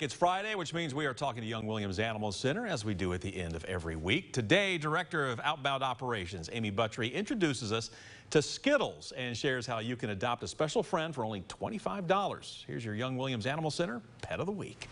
It's Friday, which means we are talking to Young Williams Animal Center as we do at the end of every week. Today, Director of Outbound Operations, Amy Buttry, introduces us to Skittles and shares how you can adopt a special friend for only $25. Here's your Young Williams Animal Center Pet of the Week.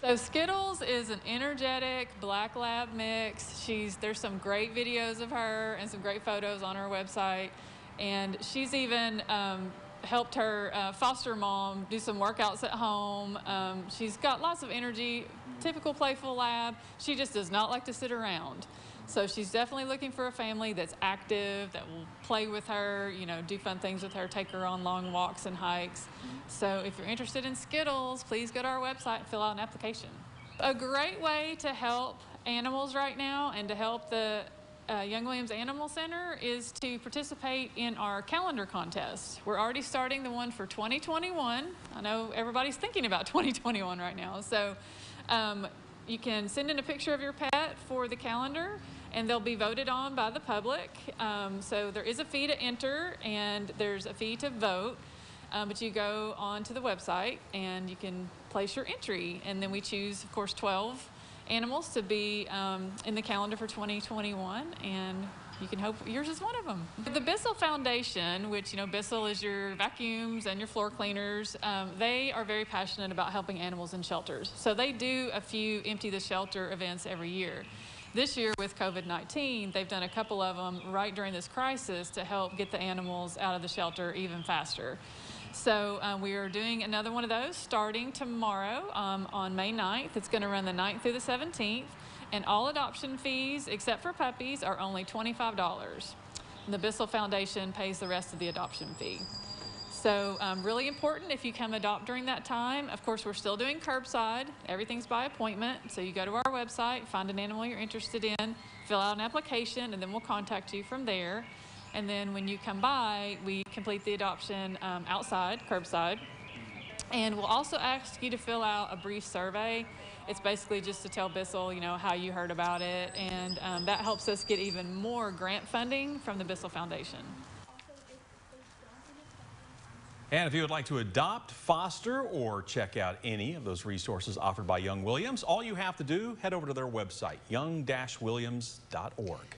So Skittles is an energetic black lab mix. She's there's some great videos of her and some great photos on her website, and she's even um, helped her uh, foster mom do some workouts at home. Um, she's got lots of energy, typical playful lab. She just does not like to sit around. So she's definitely looking for a family that's active, that will play with her, you know, do fun things with her, take her on long walks and hikes. So if you're interested in Skittles, please go to our website and fill out an application. A great way to help animals right now and to help the uh, Young Williams Animal Center is to participate in our calendar contest. We're already starting the one for 2021. I know everybody's thinking about 2021 right now. So um, you can send in a picture of your pet for the calendar and they'll be voted on by the public. Um, so there is a fee to enter and there's a fee to vote. Um, but you go on to the website and you can place your entry and then we choose, of course, 12 animals to be um, in the calendar for 2021 and you can hope yours is one of them. The Bissell Foundation, which, you know, Bissell is your vacuums and your floor cleaners, um, they are very passionate about helping animals in shelters. So they do a few empty the shelter events every year. This year with COVID-19, they've done a couple of them right during this crisis to help get the animals out of the shelter even faster. So um, we are doing another one of those starting tomorrow um, on May 9th. It's going to run the 9th through the 17th. And all adoption fees, except for puppies, are only $25. And the Bissell Foundation pays the rest of the adoption fee. So um, really important if you come adopt during that time. Of course, we're still doing curbside. Everything's by appointment. So you go to our website, find an animal you're interested in, fill out an application, and then we'll contact you from there. And then when you come by, we complete the adoption um, outside, curbside. And we'll also ask you to fill out a brief survey. It's basically just to tell Bissell, you know, how you heard about it. And um, that helps us get even more grant funding from the Bissell Foundation. And if you would like to adopt, foster, or check out any of those resources offered by Young Williams, all you have to do, head over to their website, young-williams.org.